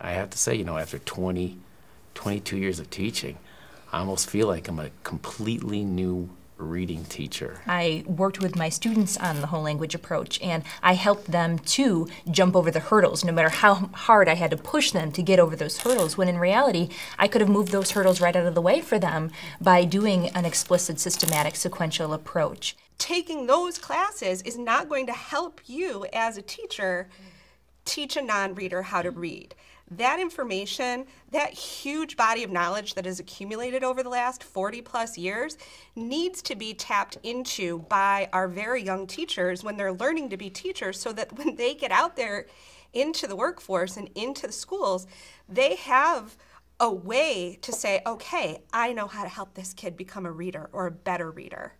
I have to say, you know, after 20, 22 years of teaching, I almost feel like I'm a completely new reading teacher. I worked with my students on the whole language approach and I helped them to jump over the hurdles, no matter how hard I had to push them to get over those hurdles, when in reality, I could have moved those hurdles right out of the way for them by doing an explicit, systematic, sequential approach. Taking those classes is not going to help you as a teacher teach a non reader how to read that information, that huge body of knowledge that has accumulated over the last 40 plus years, needs to be tapped into by our very young teachers when they're learning to be teachers so that when they get out there into the workforce and into the schools, they have a way to say, okay, I know how to help this kid become a reader or a better reader.